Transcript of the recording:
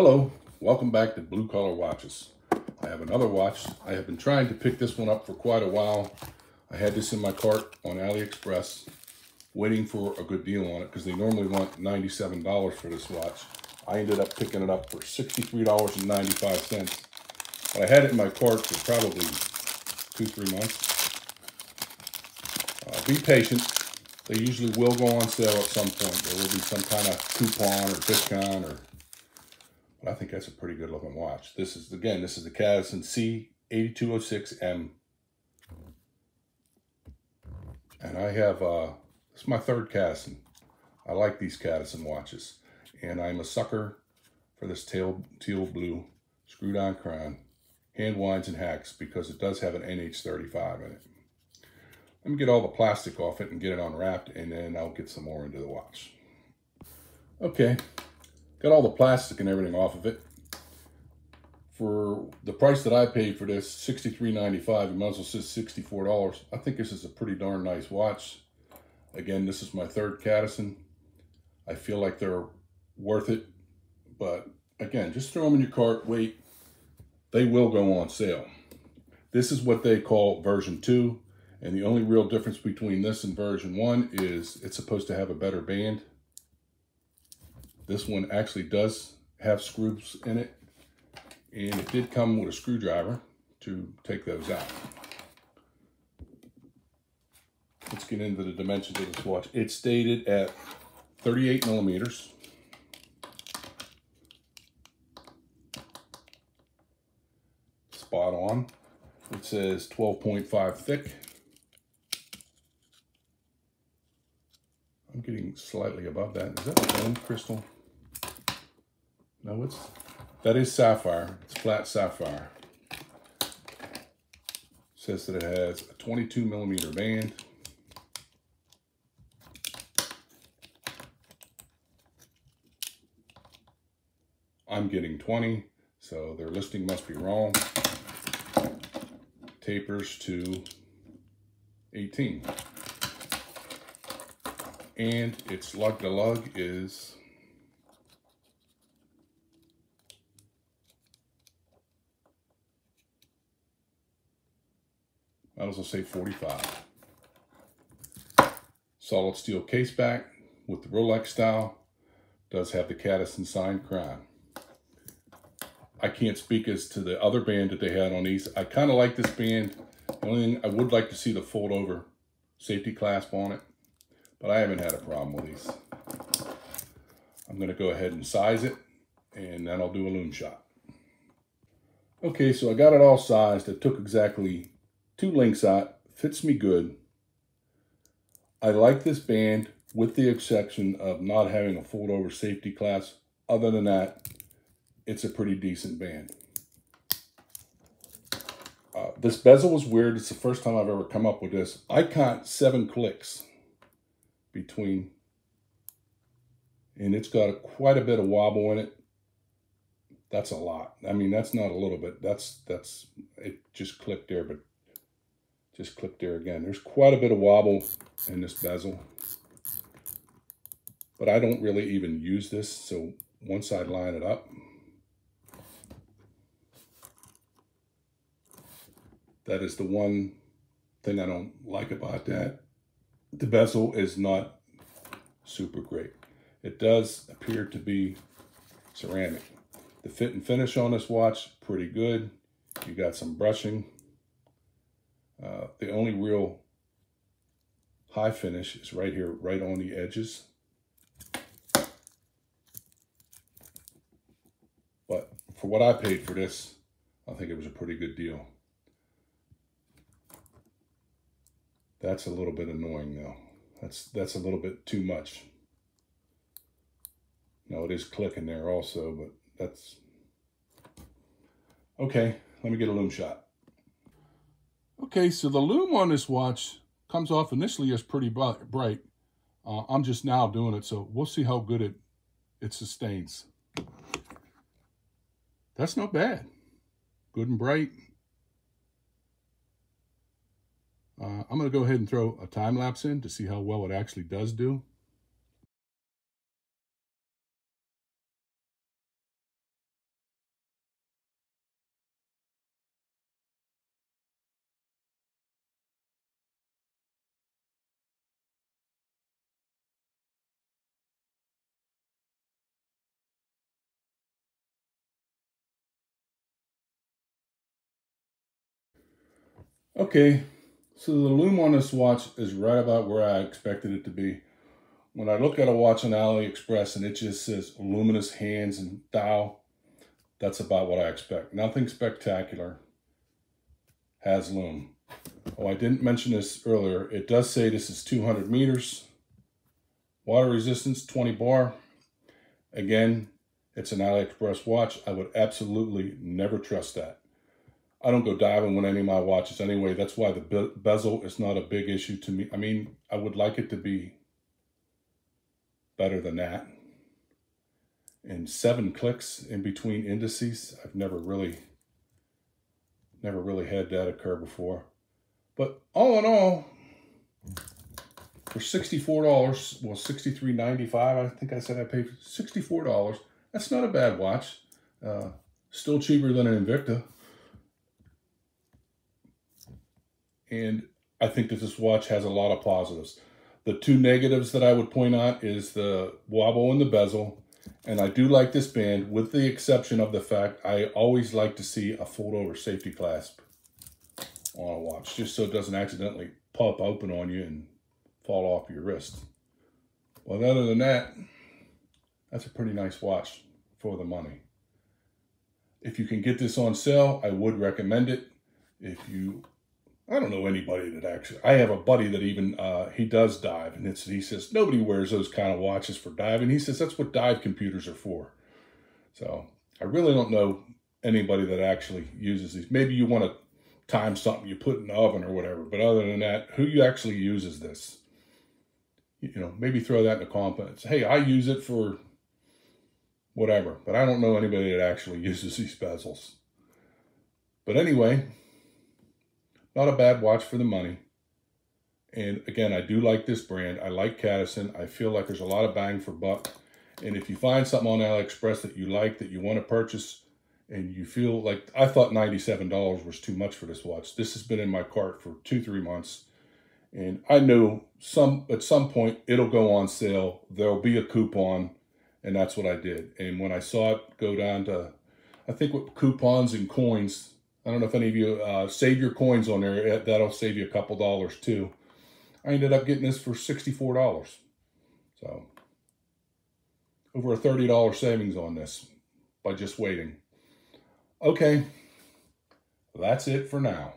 Hello, welcome back to Blue Collar Watches. I have another watch. I have been trying to pick this one up for quite a while. I had this in my cart on AliExpress, waiting for a good deal on it because they normally want $97 for this watch. I ended up picking it up for $63.95. But I had it in my cart for probably two, three months. Uh, be patient. They usually will go on sale at some point. There will be some kind of coupon or discount or I think that's a pretty good looking watch. This is, again, this is the Cadisen C8206M. And I have, uh, this is my third Cadisen. I like these Cadisen watches. And I'm a sucker for this tail, teal blue screwed on crown, hand winds and hacks because it does have an NH35 in it. Let me get all the plastic off it and get it unwrapped and then I'll get some more into the watch. Okay, Got all the plastic and everything off of it. For the price that I paid for this, $63.95, you might as well say $64. I think this is a pretty darn nice watch. Again, this is my third Cadisen. I feel like they're worth it. But again, just throw them in your cart, wait. They will go on sale. This is what they call version 2. And the only real difference between this and version 1 is it's supposed to have a better band. This one actually does have screws in it, and it did come with a screwdriver to take those out. Let's get into the dimensions of this watch. It's stated at 38 millimeters. Spot on. It says 12.5 thick. I'm getting slightly above that. Is that a bone crystal? No, it's, that is sapphire. It's flat sapphire. says that it has a 22 millimeter band. I'm getting 20, so their listing must be wrong. Tapers to 18. And its lug to lug is I also say 45. Solid steel case back with the Rolex style. Does have the Cadisen sign crown. I can't speak as to the other band that they had on these. I kind of like this band. The only thing I would like to see the fold over safety clasp on it, but I haven't had a problem with these. I'm going to go ahead and size it, and then I'll do a lume shot. Okay, so I got it all sized. It took exactly two links out, fits me good. I like this band with the exception of not having a fold over safety clasp. Other than that, it's a pretty decent band. Uh, this bezel was weird. It's the first time I've ever come up with this. I count seven clicks between, and it's got a, quite a bit of wobble in it. That's a lot. I mean, that's not a little bit. That's, that's, it just clicked there, but just click there again. There's quite a bit of wobble in this bezel. But I don't really even use this, so once I line it up, that is the one thing I don't like about that. The bezel is not super great. It does appear to be ceramic. The fit and finish on this watch, pretty good. You got some brushing uh, the only real high finish is right here, right on the edges. But for what I paid for this, I think it was a pretty good deal. That's a little bit annoying though. That's that's a little bit too much. Now it is clicking there also, but that's okay. Let me get a lume shot. Okay, so the lume on this watch comes off initially as pretty bright. Uh, I'm just now doing it, so we'll see how good it, it sustains. That's not bad. Good and bright. Uh, I'm going to go ahead and throw a time lapse in to see how well it actually does do. Okay, so the lume on this watch is right about where I expected it to be. When I look at a watch on AliExpress and it just says luminous hands and dial, that's about what I expect. Nothing spectacular has lume. Oh, I didn't mention this earlier. It does say this is 200 meters. Water resistance, 20 bar. Again, it's an AliExpress watch. I would absolutely never trust that. I don't go diving with any of my watches anyway. That's why the be bezel is not a big issue to me. I mean, I would like it to be better than that. And seven clicks in between indices, I've never really, never really had that occur before. But all in all, for $64, well, $63.95, I think I said I paid $64. That's not a bad watch. Uh, still cheaper than an Invicta. And I think that this watch has a lot of positives. The two negatives that I would point out is the wobble in the bezel. And I do like this band with the exception of the fact I always like to see a fold over safety clasp on a watch just so it doesn't accidentally pop open on you and fall off your wrist. Well, other than that, that's a pretty nice watch for the money. If you can get this on sale, I would recommend it. If you, I don't know anybody that actually, I have a buddy that even, uh, he does dive and it's, he says, nobody wears those kind of watches for diving. He says, that's what dive computers are for. So I really don't know anybody that actually uses these. Maybe you want to time something you put in the oven or whatever. But other than that, who you actually uses this? You know, maybe throw that in the comments. Hey, I use it for whatever. But I don't know anybody that actually uses these bezels. But anyway, not a bad watch for the money. And again, I do like this brand. I like Cadisen. I feel like there's a lot of bang for buck. And if you find something on AliExpress that you like, that you want to purchase, and you feel like, I thought $97 was too much for this watch. This has been in my cart for two, three months. And I know some at some point it'll go on sale. There'll be a coupon and that's what I did. And when I saw it go down to, I think with coupons and coins, I don't know if any of you uh, save your coins on there. That'll save you a couple dollars too. I ended up getting this for $64. So over a $30 savings on this by just waiting. Okay, that's it for now.